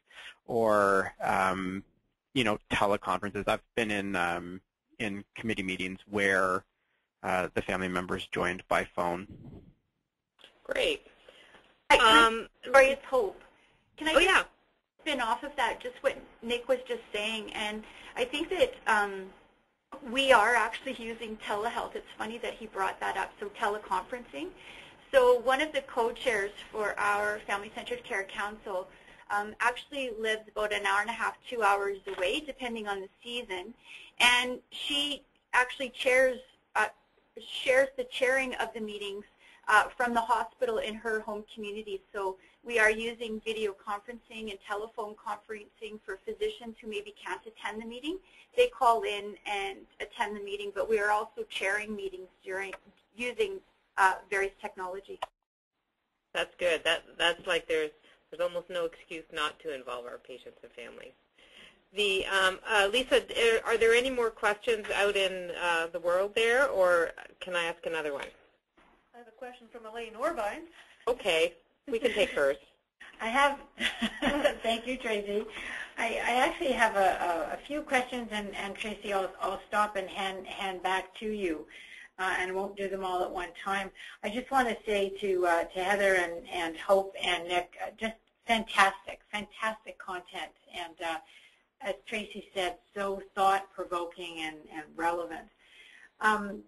or um, you know, teleconferences. I've been in um, in committee meetings where uh, the family members joined by phone. Great. Um, sorry, it's Hope. Can I oh, yeah. spin off of that, just what Nick was just saying? And I think that um, we are actually using telehealth. It's funny that he brought that up, so teleconferencing. So one of the co-chairs for our Family-Centered Care Council um, actually lives about an hour and a half, two hours away, depending on the season. And she actually chairs, uh, shares the chairing of the meetings uh, from the hospital in her home community. So we are using video conferencing and telephone conferencing for physicians who maybe can't attend the meeting. They call in and attend the meeting, but we are also chairing meetings during using uh, various technology. That's good. That that's like there's there's almost no excuse not to involve our patients and families. The um, uh, Lisa, are there any more questions out in uh, the world there, or can I ask another one? I have a question from Elaine Orbine. Okay, we can take hers. I have, thank you, Tracy. I, I actually have a, a, a, few questions, and, and Tracy, I'll, I'll stop and hand, hand back to you, uh, and won't do them all at one time. I just want to say to, uh, to Heather and, and Hope and Nick, uh, just fantastic, fantastic content, and uh, as Tracy said, so thought-provoking and, and relevant. Um,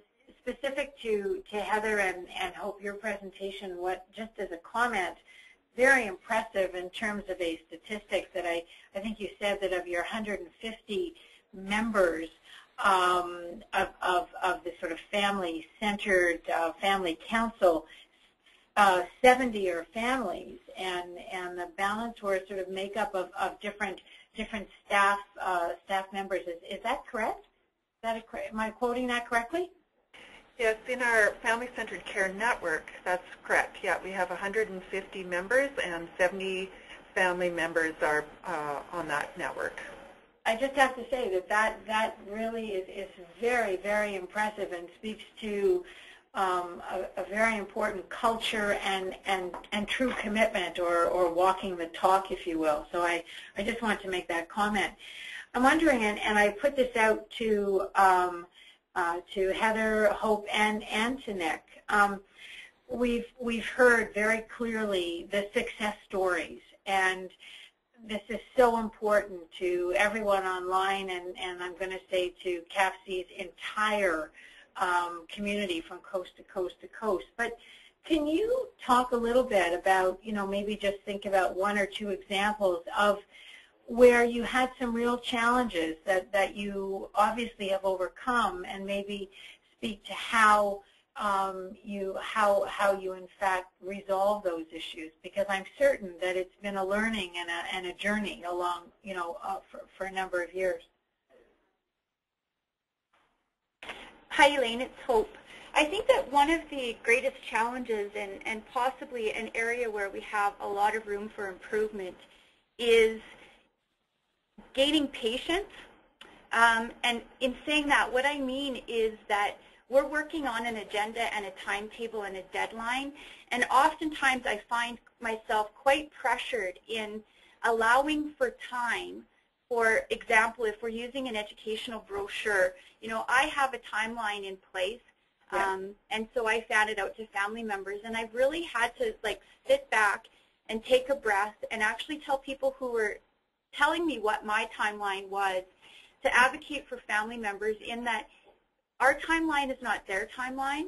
specific to, to Heather and, and Hope, your presentation, what just as a comment, very impressive in terms of a statistic that I, I think you said that of your 150 members um, of, of, of the sort of family-centered uh, family council, uh, 70 are families, and and the balance were sort of makeup of, of different different staff uh, staff members. Is is that correct? That a, am I quoting that correctly? Yes, in our family-centered care network, that's correct. Yeah, we have 150 members, and 70 family members are uh, on that network. I just have to say that that, that really is, is very, very impressive and speaks to um, a, a, very important culture and, and, and true commitment or, or walking the talk, if you will. So I, I just want to make that comment. I'm wondering, and, and I put this out to, um, uh, to Heather, Hope, and, and to Nick. Um, we've, we've heard very clearly the success stories and this is so important to everyone online and, and I'm going to say to CAPHC's entire um, community from coast to coast to coast. But can you talk a little bit about, you know, maybe just think about one or two examples of where you had some real challenges that, that you obviously have overcome and maybe speak to how um, you how how you in fact resolve those issues because I'm certain that it's been a learning and a and a journey along you know uh, for for a number of years. Hi Elaine, it's Hope. I think that one of the greatest challenges and, and possibly an area where we have a lot of room for improvement is gaining patience. Um, and in saying that, what I mean is that we're working on an agenda and a timetable and a deadline, and oftentimes I find myself quite pressured in allowing for time. For example, if we're using an educational brochure, you know, I have a timeline in place, yeah. um, and so I fan it out to family members, and I've really had to like sit back and take a breath and actually tell people who were telling me what my timeline was to advocate for family members in that our timeline is not their timeline,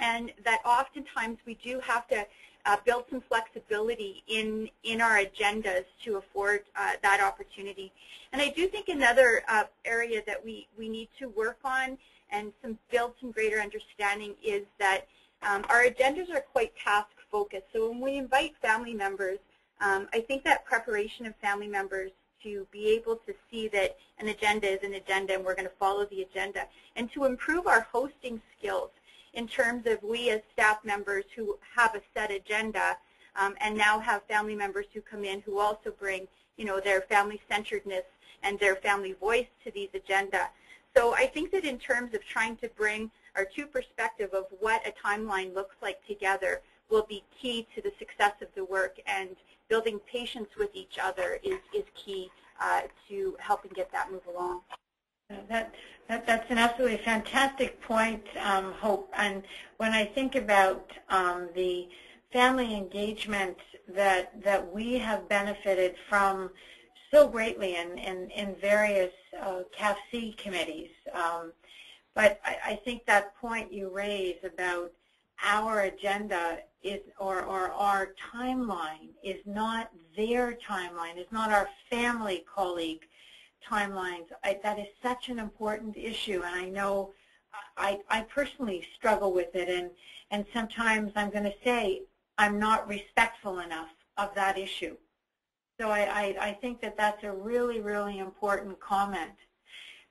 and that oftentimes we do have to uh, build some flexibility in, in our agendas to afford uh, that opportunity. And I do think another uh, area that we, we need to work on and some build some greater understanding is that um, our agendas are quite task focused. So when we invite family members, um, I think that preparation of family members to be able to see that an agenda is an agenda and we're going to follow the agenda, and to improve our hosting skills in terms of we as staff members who have a set agenda um, and now have family members who come in who also bring you know, their family-centeredness and their family voice to these agenda. So I think that in terms of trying to bring our two perspective of what a timeline looks like together will be key to the success of the work and building patience with each other is, is key uh, to helping get that move along. That, that, that's an absolutely fantastic point, um, Hope. And when I think about um, the family engagement that, that we have benefited from so greatly in, in, in various uh, CAPHC committees, um, but I, I think that point you raise about our agenda is, or, or our timeline is not their timeline, is not our family colleague timelines. I, that is such an important issue, and I know I, I personally struggle with it, and, and sometimes I'm going to say I'm not respectful enough of that issue. So I, I, I think that that's a really, really important comment.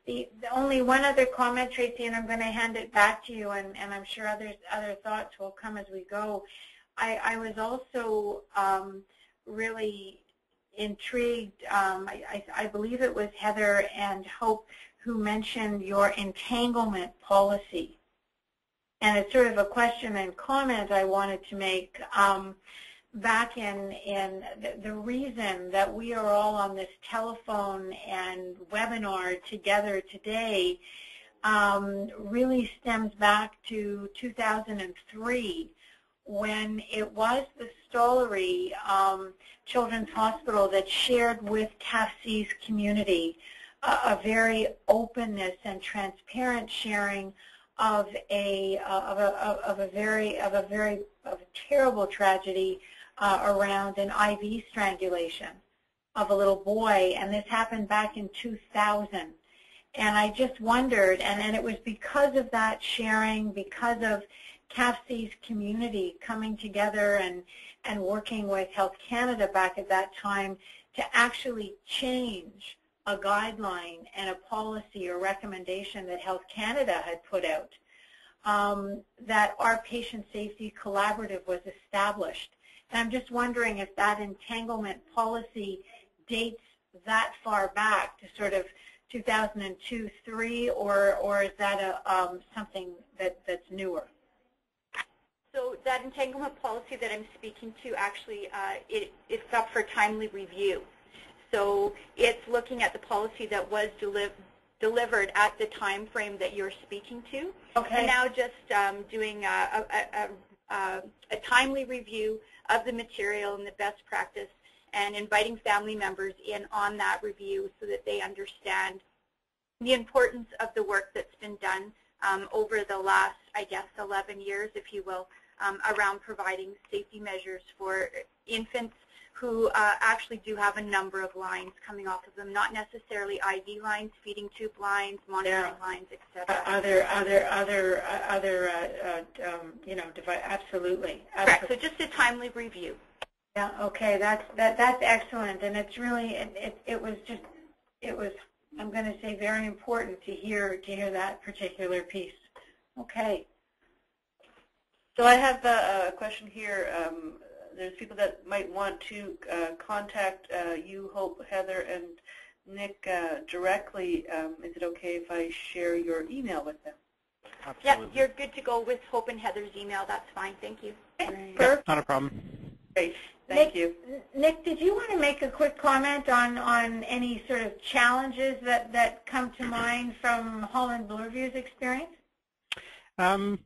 The, the, only one other comment, Tracy, and I'm going to hand it back to you, and, and I'm sure others, other thoughts will come as we go. I, I was also um, really intrigued. Um, I, I, believe it was Heather and Hope who mentioned your entanglement policy. And it's sort of a question and comment I wanted to make. Um, back in, in the, the, reason that we are all on this telephone and webinar together today um, really stems back to 2003 when it was the Stollery um, Children's Hospital that shared with CAPHC's community a very openness and transparent sharing of a of a of a very of a very of a terrible tragedy uh, around an IV strangulation of a little boy, and this happened back in 2000. And I just wondered, and, and it was because of that sharing, because of CAPHC's community coming together and, and working with Health Canada back at that time to actually change a guideline and a policy or recommendation that Health Canada had put out, um, that our patient safety collaborative was established. And I'm just wondering if that entanglement policy dates that far back to sort of 2002, 3, or, or is that a, um, something that, that's newer? So that entanglement policy that I'm speaking to actually, uh, it, it's up for timely review. So it's looking at the policy that was deli delivered at the time frame that you're speaking to. Okay. And now just um, doing a, a, a, a, timely review of the material and the best practice and inviting family members in on that review so that they understand the importance of the work that's been done um, over the last, I guess, 11 years, if you will, um, around providing safety measures for infants who uh, actually do have a number of lines coming off of them, not necessarily IV lines, feeding tube lines, monitoring yeah. lines, etc. Uh, other, other, other, uh, other, uh, um, you know, device. Absolutely. absolutely. Correct. So just a timely review. Yeah. Okay. That's that. That's excellent, and it's really it. It, it was just. It was. I'm going to say very important to hear to hear that particular piece. Okay. So I have a, a question here. Um, there's people that might want to uh, contact uh, you, Hope, Heather, and Nick uh, directly. Um, is it okay if I share your email with them? Absolutely. Yeah, you're good to go with Hope and Heather's email. That's fine. Thank you. Yeah, not a problem. Great. Thank Nick, you. Nick, did you want to make a quick comment on, on any sort of challenges that, that come to mind from Holland Bloorview's experience? Um,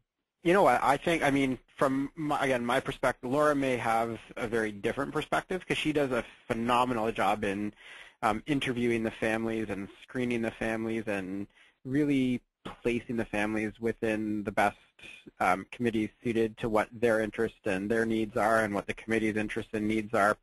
you know what? I think, I mean, from, my, again, my perspective, Laura may have a very different perspective because she does a phenomenal job in um, interviewing the families and screening the families and really placing the families within the best um, committees suited to what their interests and their needs are and what the committee's interests and needs are.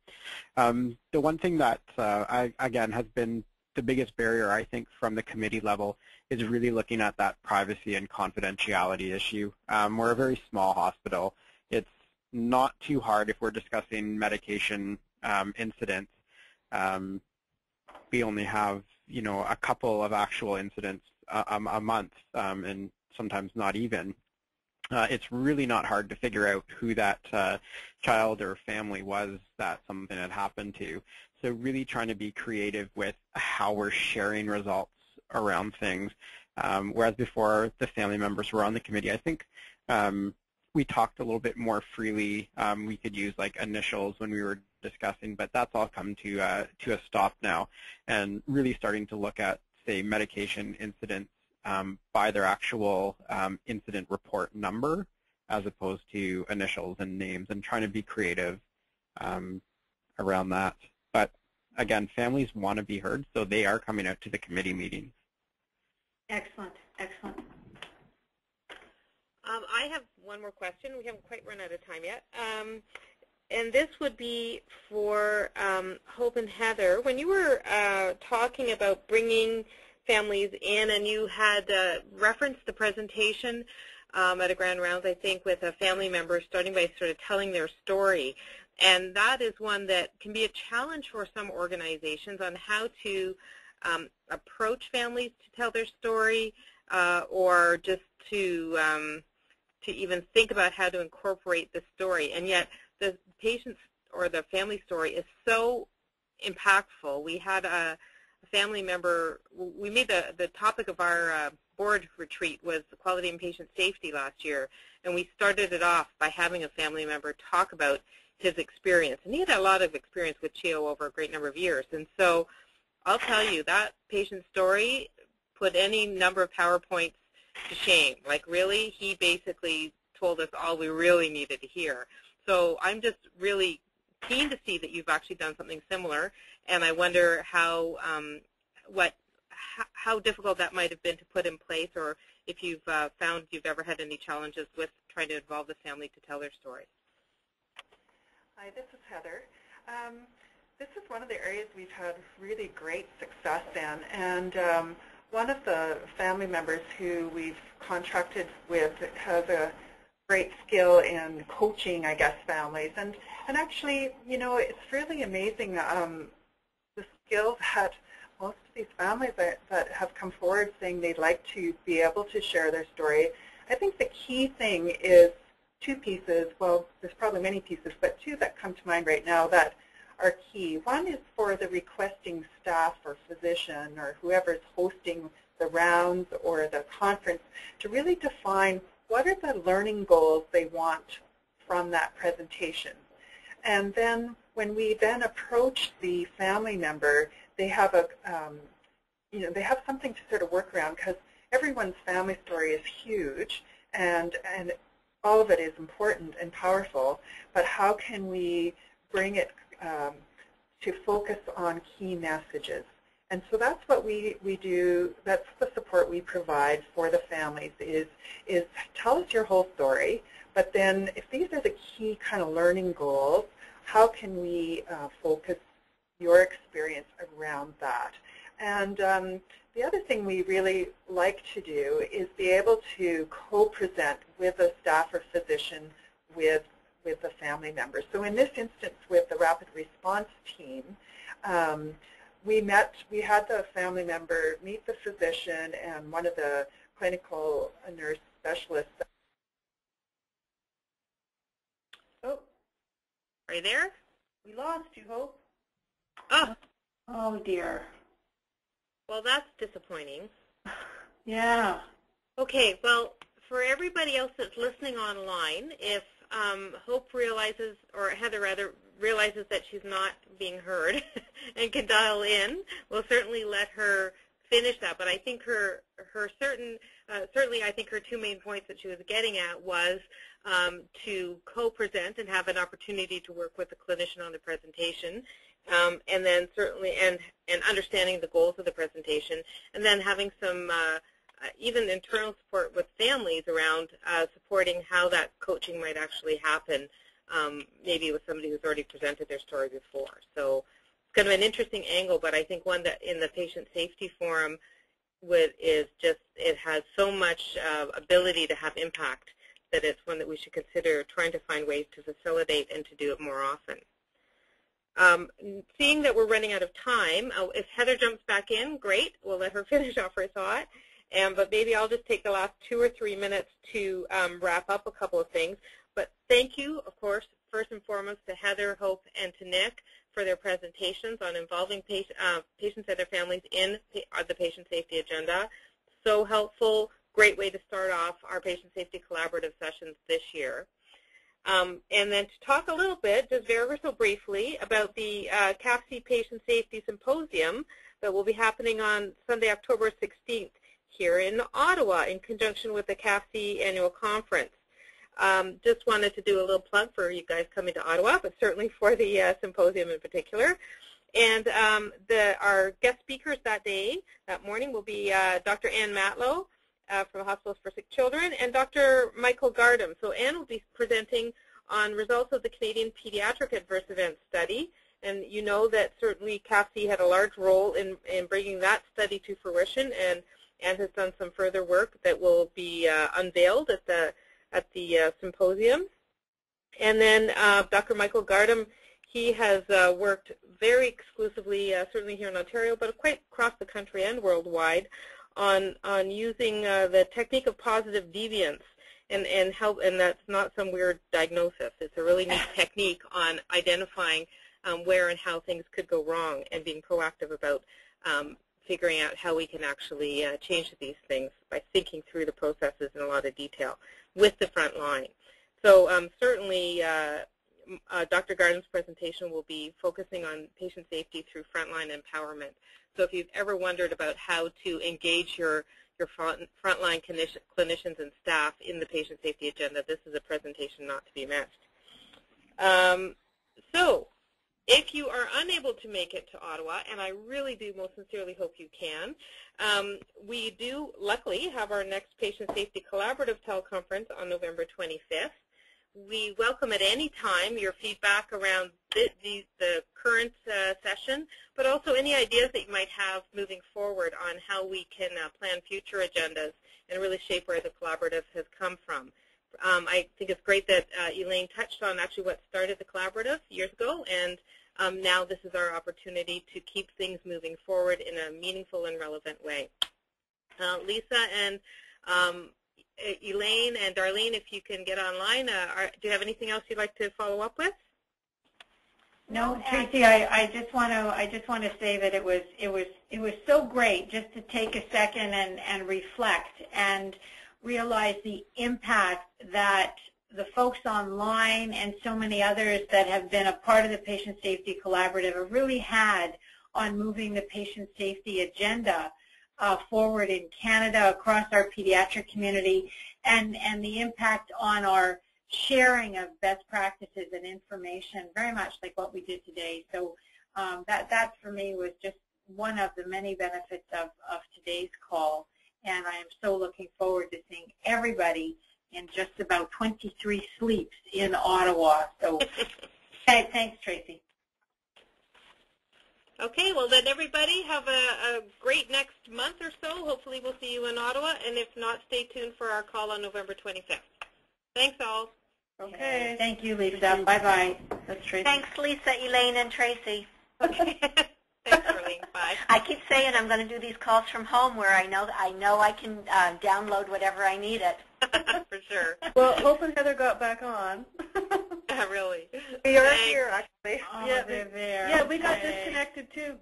Um, the one thing that, uh, I, again, has been the biggest barrier, I think, from the committee level is really looking at that privacy and confidentiality issue. Um, we're a very small hospital. It's not too hard if we're discussing medication um, incidents. Um, we only have, you know, a couple of actual incidents a, a month, um, and sometimes not even. Uh, it's really not hard to figure out who that uh, child or family was that something had happened to. So really trying to be creative with how we're sharing results around things. Um, whereas before the family members were on the committee, I think um, we talked a little bit more freely. Um, we could use like initials when we were discussing, but that's all come to uh, to a stop now, and really starting to look at say medication incidents um, by their actual um, incident report number, as opposed to initials and names, and trying to be creative um, around that. But again, families want to be heard, so they are coming out to the committee meetings. Excellent, excellent. Um, I have one more question. We haven't quite run out of time yet. Um, and this would be for um, Hope and Heather. When you were uh, talking about bringing families in, and you had uh, referenced the presentation um, at a Grand Rounds, I think, with a family member starting by sort of telling their story. And that is one that can be a challenge for some organizations on how to um, approach families to tell their story uh, or just to um, to even think about how to incorporate the story. And yet the patient's or the family story is so impactful. We had a, family member, we made the, the topic of our uh, board retreat was quality and patient safety last year, and we started it off by having a family member talk about his experience. And he had a lot of experience with CHEO over a great number of years. And so I'll tell you, that patient story put any number of PowerPoints to shame. Like really, he basically told us all we really needed to hear. So I'm just really keen to see that you've actually done something similar, and I wonder how um, what how difficult that might have been to put in place, or if you've uh, found you've ever had any challenges with trying to involve the family to tell their story. Hi, this is Heather. Um, this is one of the areas we've had really great success in, and um, one of the family members who we've contracted with has a great skill in coaching, I guess, families. And, and actually, you know, it's really amazing um, the skills that most of these families that, that have come forward saying they'd like to be able to share their story. I think the key thing is two pieces. Well, there's probably many pieces, but two that come to mind right now that are key. One is for the requesting staff or physician or whoever's hosting the rounds or the conference to really define what are the learning goals they want from that presentation. And then when we then approach the family member, they have a, um, you know, they have something to sort of work around because everyone's family story is huge and, and all of it is important and powerful, but how can we bring it um, to focus on key messages? And so that's what we, we do, that's the support we provide for the families is, is tell us your whole story, but then if these are the key kind of learning goals, how can we uh, focus your experience around that? And um, the other thing we really like to do is be able to co-present with a staff or physician with, with the family member. So in this instance with the rapid response team, um, we met, we had the family member meet the physician and one of the clinical nurse specialists. Oh, are you there? We lost you, Hope. Oh. Oh, dear. Well, that's disappointing. Yeah. Okay, well, for everybody else that's listening online, if um, Hope realizes, or Heather rather, realizes that she's not being heard and can dial in, we'll certainly let her finish that. But I think her her certain uh, certainly I think her two main points that she was getting at was um, to co-present and have an opportunity to work with the clinician on the presentation, um, and then certainly and and understanding the goals of the presentation, and then having some uh, uh, even internal support with families around uh, supporting how that coaching might actually happen, um, maybe with somebody who's already presented their story before. So it's kind of an interesting angle, but I think one that in the patient safety forum is just it has so much uh, ability to have impact that it's one that we should consider trying to find ways to facilitate and to do it more often. Um, seeing that we're running out of time, uh, if Heather jumps back in, great. We'll let her finish off her thought. And, but maybe I'll just take the last two or three minutes to um, wrap up a couple of things. But thank you, of course, first and foremost to Heather, Hope, and to Nick for their presentations on involving uh, patients and their families in uh, the patient safety agenda. So helpful, great way to start off our patient safety collaborative sessions this year. Um, and then to talk a little bit, just very so briefly, about the uh, CAPHC Patient Safety Symposium that will be happening on Sunday, October 16th here in Ottawa in conjunction with the CAPHC annual conference. Um, just wanted to do a little plug for you guys coming to Ottawa, but certainly for the uh, symposium in particular. And um, the, our guest speakers that day, that morning, will be uh, Dr. Anne Matlow uh, from Hospitals for Sick Children and Dr. Michael Gardam. So Anne will be presenting on results of the Canadian Pediatric Adverse Events Study. And you know that certainly CAPHC had a large role in, in bringing that study to fruition and Anne has done some further work that will be uh, unveiled at the at the uh, symposium. And then uh, Dr. Michael Gardam, he has uh, worked very exclusively, uh, certainly here in Ontario, but quite across the country and worldwide, on on using uh, the technique of positive deviance. And, and help, and that's not some weird diagnosis. It's a really neat technique on identifying um, where and how things could go wrong and being proactive about um, figuring out how we can actually uh, change these things by thinking through the processes in a lot of detail with the front line. So um, certainly uh, uh, Dr. Gardam's presentation will be focusing on patient safety through frontline empowerment. So if you've ever wondered about how to engage your your front, frontline clinicians and staff in the patient safety agenda, this is a presentation not to be missed. Um, so if you are unable to make it to Ottawa, and I really do most sincerely hope you can, um, we do luckily have our next Patient Safety Collaborative teleconference on November 25th. We welcome at any time your feedback around the, the, the current uh, session, but also any ideas that you might have moving forward on how we can uh, plan future agendas and really shape where the collaborative has come from Um, I think it's great that uh, Elaine touched on actually what started the collaborative years ago, and um, now this is our opportunity to keep things moving forward in a meaningful and relevant way. Uh, Lisa and um, Elaine and Darlene, if you can get online, uh, are, do you have anything else you'd like to follow up with? No, Tracy, I, I just want to I just want to say that it was it was it was so great just to take a second and, and reflect and realize the impact that the folks online and so many others that have been a part of the Patient Safety Collaborative have really had on moving the patient safety agenda uh, forward in Canada, across our pediatric community, and, and the impact on our sharing of best practices and information, very much like what we did today. So um, that, that for me was just one of the many benefits of, of today's call. And I am so looking forward to seeing everybody in just about 23 sleeps in Ottawa. So thanks, Tracy. Okay, well then everybody have a, a, great next month or so. Hopefully we'll see you in Ottawa, and if not, stay tuned for our call on November 25th. Thanks all. Okay. Thank you, Lisa. Bye-bye. That's Tracy. Thanks, Lisa, Elaine, and Tracy. Okay. Thanks, Darlene. Bye. I keep saying I'm going to do these calls from home where I know I know I can uh, download whatever I need it. For sure. Well, Hope and Heather got back on. really. We are Thanks. here, actually. Oh, Yeah, they're there. Yeah, we got Okay. disconnected too.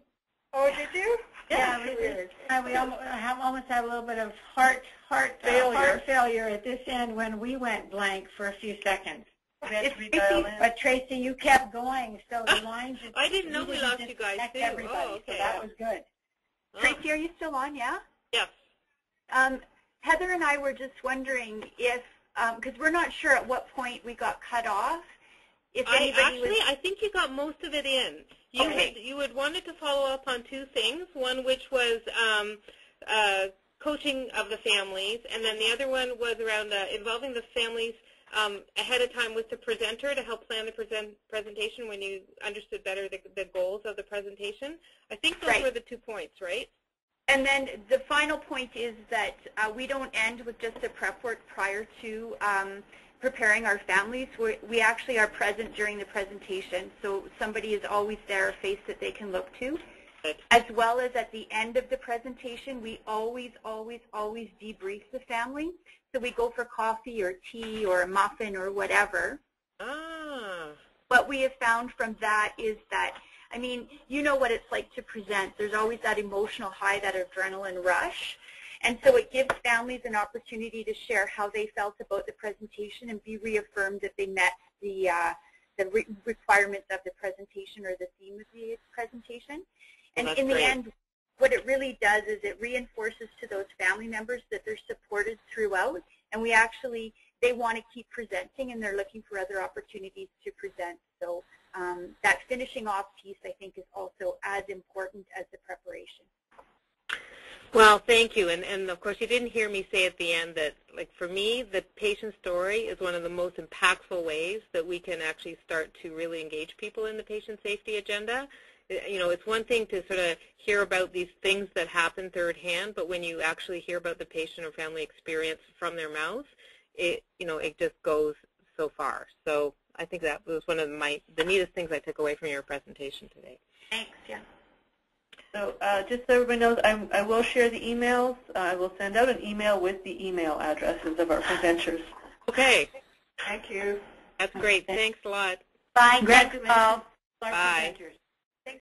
Oh, did you? Yeah, we Weird. did. We almost, have almost had a little bit of heart heart uh, Failure. heart failure at this end when we went blank for a few seconds. We had to It's- But Tracy, you kept going, so the lines. just- I didn't know we didn't lost you guys, disconnect too. Everybody, Oh, okay. so that was good. Oh, Tracy, are you still on, yeah? yes. Um, Heather and I were just wondering if, because we're not sure at what point we got cut off, if I actually, was... I think you got most of it in. You Okay. had, you had wanted to follow up on two things. One which was um, uh, coaching of the families, and then the other one was around uh, involving the families um, ahead of time with the presenter to help plan the present presentation when you understood better the, the goals of the presentation. I think those Right. were the two points, right? And then the final point is that uh, we don't end with just the prep work prior to um, preparing our families. we we actually are present during the presentation, so somebody is always there, a face that they can look to. As well as at the end of the presentation, we always, always, always debrief the family. So we go for coffee or tea or a muffin or whatever. Ah, What we have found from that is that, I mean, you know what it's like to present. There's always that emotional high, that adrenaline rush. And so it gives families an opportunity to share how they felt about the presentation and be reaffirmed that they met the, uh, the re requirements of the presentation or the theme of the presentation. And in the great. end, what it really does is it reinforces to those family members that they're supported throughout, and we actually, they want to keep presenting, and they're looking for other opportunities to present. So um, that finishing off piece, I think, is also as important as the preparation. Well, thank you. And, and of course, you didn't hear me say at the end that, like, for me, the patient story is one of the most impactful ways that we can actually start to really engage people in the patient safety agenda. Uh, you know, it's one thing to sort of hear about these things that happen third hand, but when you actually hear about the patient or family experience from their mouth, it, you know, it just goes so far. So I think that was one of my, the neatest things I took away from your presentation today. Thanks, yeah. So uh, just so everybody knows, I, I will share the emails. Uh, I will send out an email with the email addresses of our presenters. Okay, Thank you. that's great. Thanks a lot. Bye. Thanks, Congratulations. Paul. Our Bye. presenters.